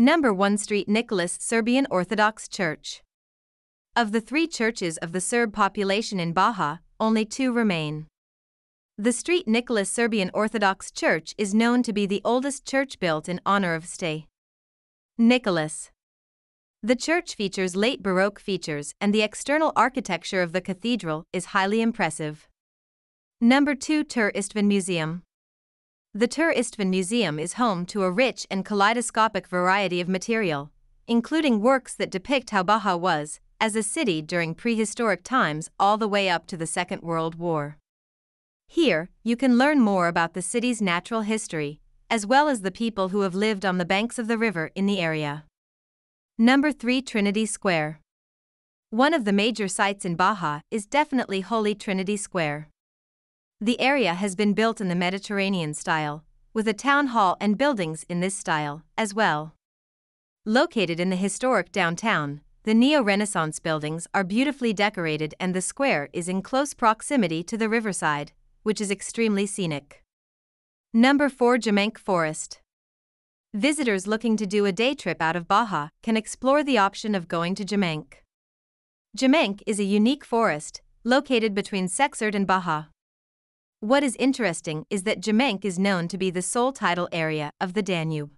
Number 1 Street Nicholas Serbian Orthodox Church. Of the three churches of the Serb population in Baja, only two remain. The Street Nicholas Serbian Orthodox Church is known to be the oldest church built in honor of St. Nicholas. The church features late Baroque features and the external architecture of the cathedral is highly impressive. Number 2 Türr Istvan Museum. The Türr Istvan Museum is home to a rich and kaleidoscopic variety of material, including works that depict how Baja was, as a city during prehistoric times all the way up to the Second World War. Here, you can learn more about the city's natural history, as well as the people who have lived on the banks of the river in the area. Number 3 Trinity Square. One of the major sites in Baja is definitely Holy Trinity Square. The area has been built in the Mediterranean style, with a town hall and buildings in this style, as well. Located in the historic downtown, the Neo Renaissance buildings are beautifully decorated and the square is in close proximity to the riverside, which is extremely scenic. Number 4 Gemenc Forest. Visitors looking to do a day trip out of Baja can explore the option of going to Gemenc. Gemenc is a unique forest, located between Szekszárd and Baja. What is interesting is that Gemenc is known to be the sole tidal area of the Danube.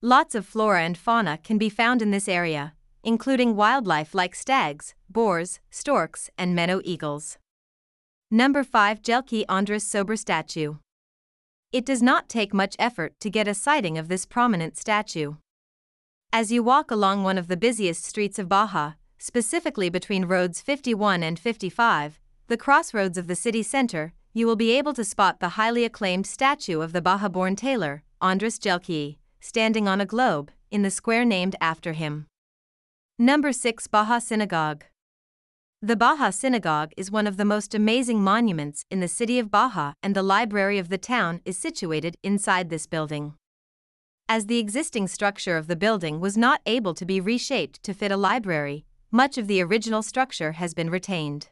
Lots of flora and fauna can be found in this area, including wildlife like stags, boars, storks, and meadow eagles. Number 5 Jelky Andras Sober Statue it does not take much effort to get a sighting of this prominent statue. As you walk along one of the busiest streets of Baja, specifically between roads 51 and 55, the crossroads of the city center, you will be able to spot the highly acclaimed statue of the Baja born tailor, Andras Jelky, standing on a globe, in the square named after him. Number 6 Baja Synagogue the Baja Synagogue is one of the most amazing monuments in the city of Baja, and the library of the town is situated inside this building. As the existing structure of the building was not able to be reshaped to fit a library, much of the original structure has been retained.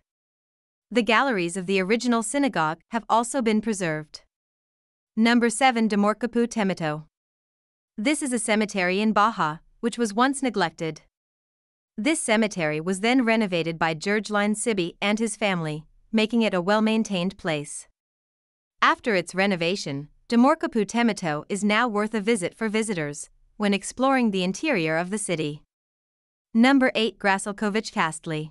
The galleries of the original synagogue have also been preserved. Number 7 Demorcapu Temito. This is a cemetery in Baja, which was once neglected. This cemetery was then renovated by Georgeline Sibby and his family, making it a well-maintained place. After its renovation, Demorcapu Temito is now worth a visit for visitors when exploring the interior of the city. Number 8 Grassalkovich Castle.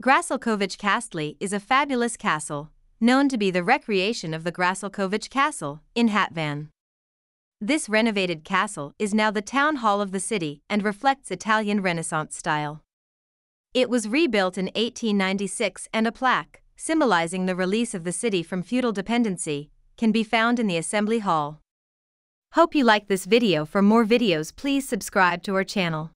Grassalkovich Castle is a fabulous castle, known to be the recreation of the Grassalkovich Castle in Hatvan. This renovated castle is now the town hall of the city and reflects Italian Renaissance style. It was rebuilt in 1896 and a plaque, symbolizing the release of the city from feudal dependency, can be found in the Assembly Hall. Hope you like this video for more videos please subscribe to our channel.